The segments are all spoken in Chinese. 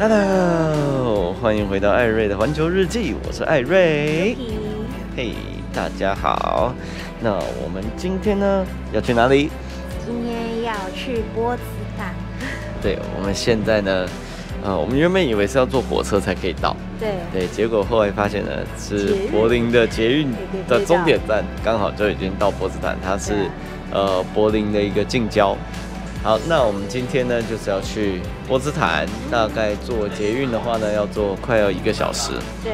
Hello，欢迎回到艾瑞的环球日记，我是艾瑞。嘿，大家好。那我们今天呢要去哪里？今天要去波茨坦。对，我们现在呢，呃，我们原本以为是要坐火车才可以到，对，对，结果后来发现呢是柏林的捷运的终点站，刚好就已经到波茨坦，它是呃柏林的一个近郊。好，那我们今天呢就是要去波茨坦，大概坐捷运的话呢要坐快要一个小时，对，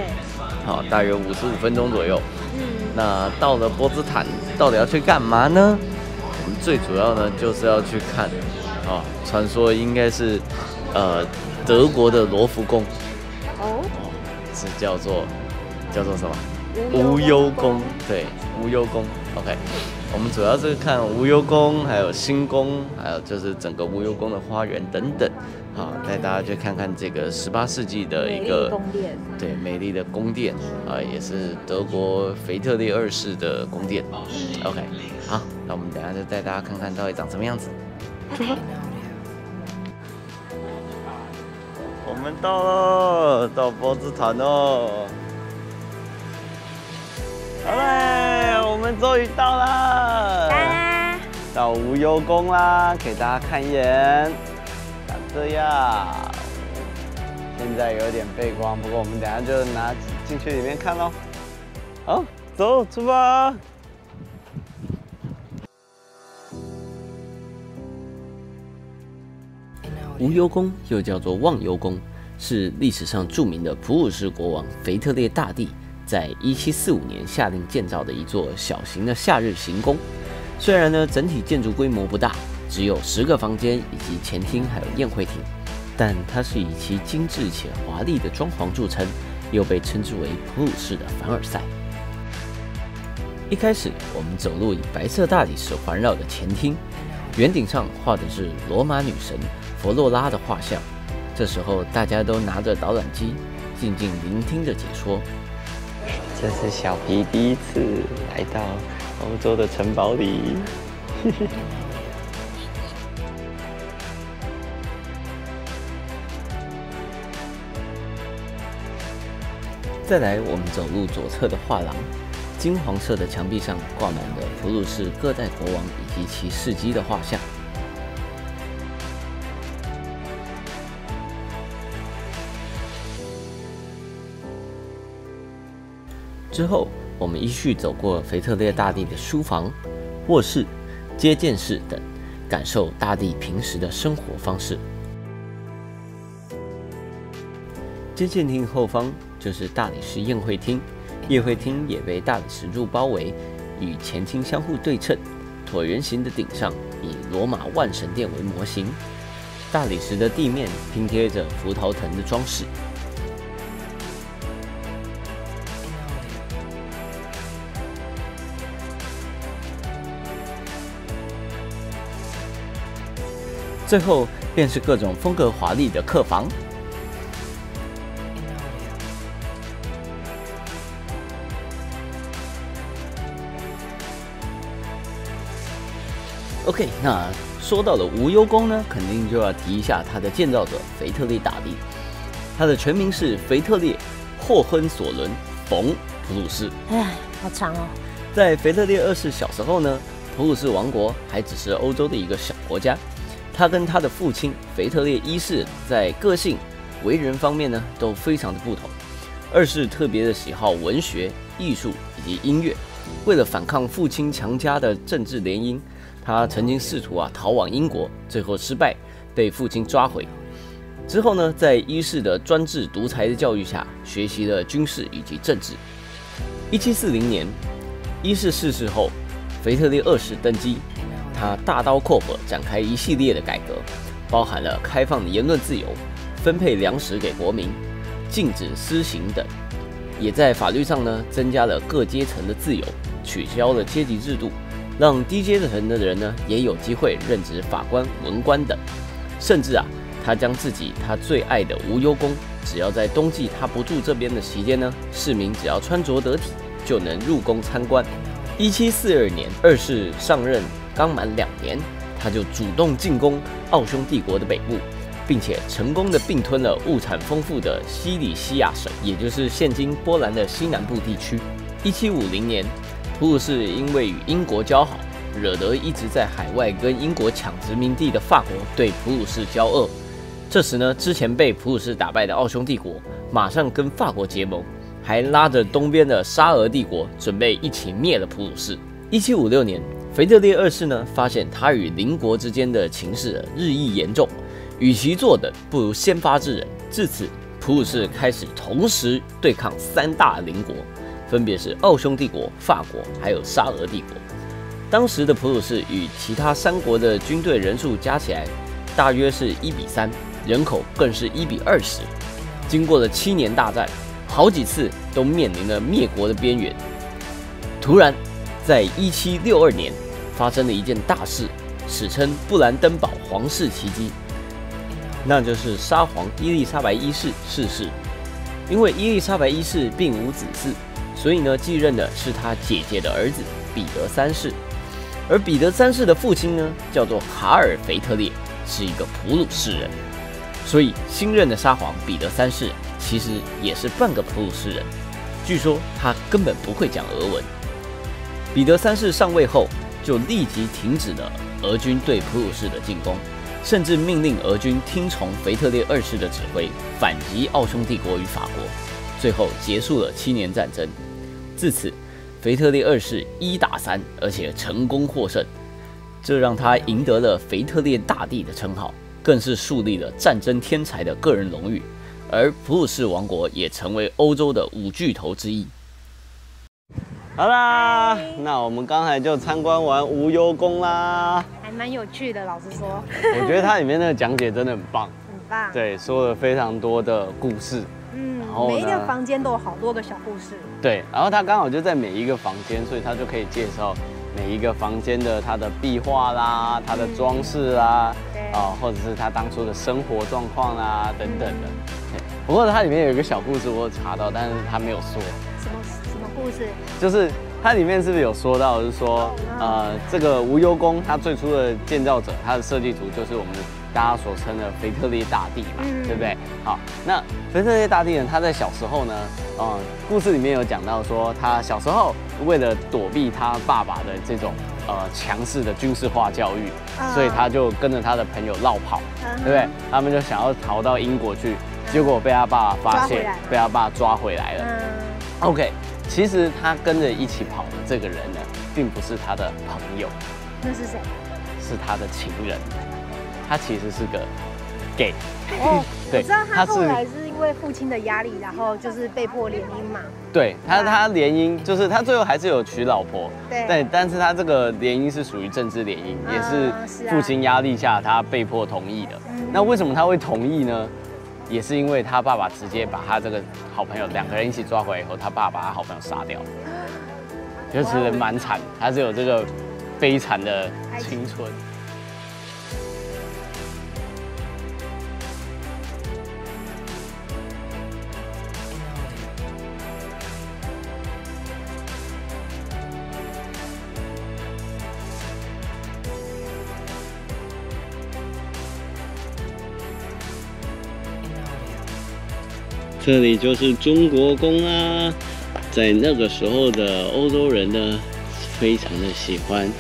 好，大约五十五分钟左右。嗯，那到了波茨坦，到底要去干嘛呢？我们最主要呢就是要去看，啊，传说应该是，呃，德国的罗浮宫。哦，是叫做叫做什么？无忧宫。对，无忧宫。OK。我们主要是看无忧宫，还有新宫，还有就是整个无忧宫的花园等等，好，带大家去看看这个十八世纪的一个宫殿，对，美丽的宫殿啊，也是德国腓特烈二世的宫殿。OK，好，那我们等下就带大家看看到底长什么样子。我们到了，到波茨坦哦。好嘞，我我们终于到了，到无忧宫啦，给大家看一眼，长这样。现在有点背光，不过我们等下就拿进去里面看喽。好，走，出发。无忧宫又叫做忘忧宫，是历史上著名的普鲁士国王腓特烈大帝。在一七四五年下令建造的一座小型的夏日行宫，虽然呢整体建筑规模不大，只有十个房间以及前厅还有宴会厅，但它是以其精致且华丽的装潢著称，又被称之为普鲁士的凡尔赛。一开始我们走路以白色大理石环绕的前厅，圆顶上画的是罗马女神佛洛拉的画像，这时候大家都拿着导览机，静静聆听着解说。这是小皮第一次来到欧洲的城堡里。再来，我们走入左侧的画廊，金黄色的墙壁上挂满了普鲁士各代国王以及其事迹的画像。之后，我们依序走过腓特烈大帝的书房、卧室、接见室等，感受大帝平时的生活方式。接见厅后方就是大理石宴会厅，宴会厅也被大理石柱包围，与前厅相互对称。椭圆形的顶上以罗马万神殿为模型，大理石的地面拼贴着葡萄藤的装饰。最后便是各种风格华丽的客房。OK，那说到了无忧宫呢，肯定就要提一下它的建造者腓特烈大帝。他的全名是腓特烈·霍亨索伦·冯·普鲁士。哎，好长哦。在腓特烈二世小时候呢，普鲁士王国还只是欧洲的一个小国家。他跟他的父亲腓特烈一世在个性、为人方面呢都非常的不同。二世特别的喜好文学、艺术以及音乐。为了反抗父亲强加的政治联姻，他曾经试图啊逃往英国，最后失败，被父亲抓回。之后呢，在一世的专制独裁的教育下，学习了军事以及政治。一七四零年，一世逝世后，腓特烈二世登基。他大刀阔斧展开一系列的改革，包含了开放言论自由、分配粮食给国民、禁止私刑等，也在法律上呢增加了各阶层的自由，取消了阶级制度，让低阶层的人呢也有机会任职法官、文官等。甚至啊，他将自己他最爱的无忧宫，只要在冬季他不住这边的期间呢，市民只要穿着得体就能入宫参观。一七四二年，二世上任。刚满两年，他就主动进攻奥匈帝国的北部，并且成功的并吞了物产丰富的西里西亚省，也就是现今波兰的西南部地区。一七五零年，普鲁士因为与英国交好，惹得一直在海外跟英国抢殖民地的法国对普鲁士交恶。这时呢，之前被普鲁士打败的奥匈帝国马上跟法国结盟，还拉着东边的沙俄帝国准备一起灭了普鲁士。一七五六年，腓特烈二世呢发现他与邻国之间的情势日益严重，与其坐等，不如先发制人。至此，普鲁士开始同时对抗三大邻国，分别是奥匈帝国、法国还有沙俄帝国。当时的普鲁士与其他三国的军队人数加起来，大约是一比三，人口更是一比二十。经过了七年大战，好几次都面临了灭国的边缘。突然，在一七六二年，发生了一件大事，史称布兰登堡皇室奇迹，那就是沙皇伊丽莎白一世逝世。因为伊丽莎白一世并无子嗣，所以呢，继任的是他姐姐的儿子彼得三世。而彼得三世的父亲呢，叫做卡尔·腓特烈，是一个普鲁士人。所以新任的沙皇彼得三世其实也是半个普鲁士人。据说他根本不会讲俄文。彼得三世上位后，就立即停止了俄军对普鲁士的进攻，甚至命令俄军听从腓特烈二世的指挥，反击奥匈帝国与法国，最后结束了七年战争。自此，腓特烈二世一打三，而且成功获胜，这让他赢得了腓特烈大帝的称号，更是树立了战争天才的个人荣誉。而普鲁士王国也成为欧洲的五巨头之一。好啦，那我们刚才就参观完无忧宫啦，还蛮有趣的。老实说，我觉得它里面那个讲解真的很棒，很棒。对，说了非常多的故事。嗯然后，每一个房间都有好多个小故事。对，然后它刚好就在每一个房间，所以它就可以介绍每一个房间的它的壁画啦、它的装饰啦，对啊，或者是它当初的生活状况啦等等的。对，不过它里面有一个小故事，我有查到，但是它没有说。什么什么故事？就是它里面是不是有说到，就是说，呃，这个无忧宫它最初的建造者，它的设计图就是我们大家所称的腓特烈大帝嘛，嗯对不对？好，那腓特烈大帝呢，他在小时候呢，呃，故事里面有讲到说，他小时候为了躲避他爸爸的这种呃强势的军事化教育，啊所以他就跟着他的朋友绕跑，嗯对不对？他们就想要逃到英国去，结果被他爸爸发现被他爸抓回来了。嗯，OK，其实他跟着一起跑的这个人呢，并不是他的朋友，那是谁？是他的情人。他其实是个 gay，哦，对我知道他后来是因为父亲的压力，然后就是被迫联姻嘛。对他他联姻，就是他最后还是有娶老婆，对对，但是他这个联姻是属于政治联姻，也是父亲压力下他被迫同意的。嗯那为什么他会同意呢？也是因为他爸爸直接把他这个好朋友两个人一起抓回来以后，他爸把他好朋友杀掉，就其实蛮惨，他是有这个悲惨的青春。这里就是中国宫啊，在那个时候的欧洲人呢，非常的喜欢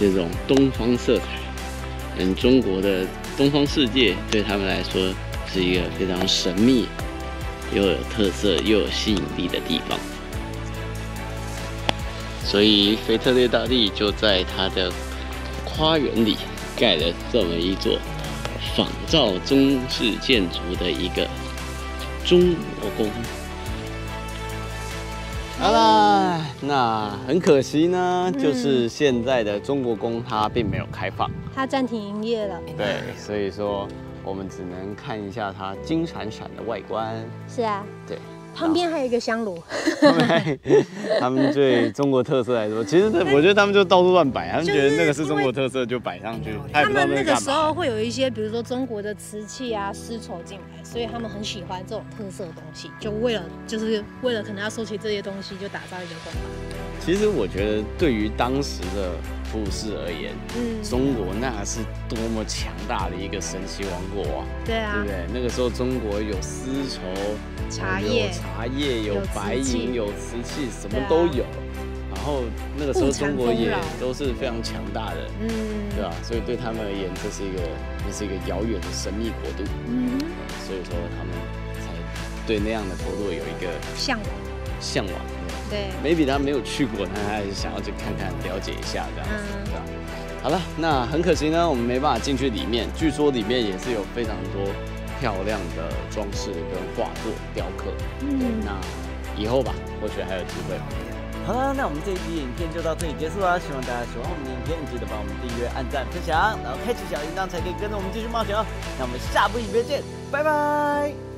这种东方色彩，嗯，中国的东方世界对他们来说是一个非常神秘、又有特色又有吸引力的地方。所以腓特烈大帝就在他的花园里盖了这么一座仿照中式建筑的一个中国宫。好啦，那很可惜呢，就是现在的中国宫它并没有开放，它暂停营业了。对，所以说我们只能看一下它金闪闪的外观。是啊，对，旁边还有一个香炉。他们对中国特色来说，其实这我觉得他们就到处乱摆，他们觉得那个是中国特色就摆上去，他们那个时。候会有一些，比如说中国的瓷器啊、丝绸进来，所以他们很喜欢这种特色的东西，就为了就是为了可能要收集这些东西，就打造一个宫吧。其实我觉得对于当时的普鲁士而言，嗯，中国那是多么强大的一个神奇王国啊！对啊对不，对？那个时候中国有丝绸、茶叶茶叶、有白银、有瓷器，什么都有。然后那个时候中国也都是非常强大的，嗯，对吧？所以对他们而言，这是一个这是一个遥远的神秘国度，嗯，所以说他们才对那样的国度有一个向往，向往。对，maybe 他没有去过，但他还是想要去看看、了解一下这样子，嗯对吧？好了，那很可惜呢，我们没办法进去里面。据说里面也是有非常多漂亮的装饰跟画作、雕刻。对，嗯，那以后吧，或许还有机会。好了，那我们这一集影片就到这里结束了。希望大家喜欢我们的影片，记得帮我们订阅、按赞、分享，然后开启小铃铛，才可以跟着我们继续冒险哦。那我们下部影片见，拜拜。